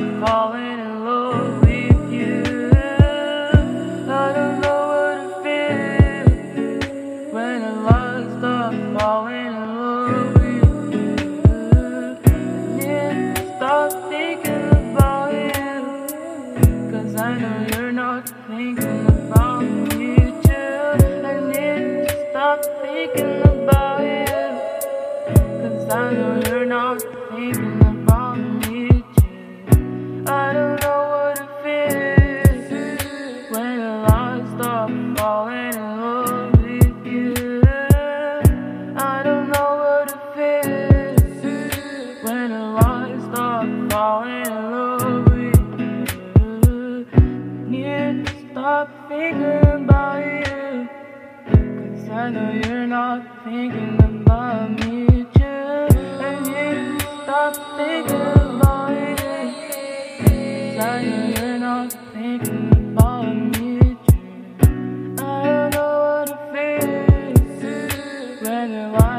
Falling in love with you. I don't know what to feel when I falling in love with you. Stop thinking about you, cause I know you're not thinking about me too. I need to stop thinking about I know you're not thinking. Falling in love with you. I don't know when stop falling in love with you. Need to stop thinking about you. Cause I know you're not thinking about me too. Need to stop thinking about you. I know you're not thinking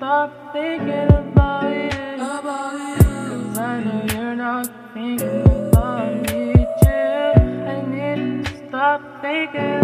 stop thinking about you. Cause I know you're not thinking about me too. I need to stop thinking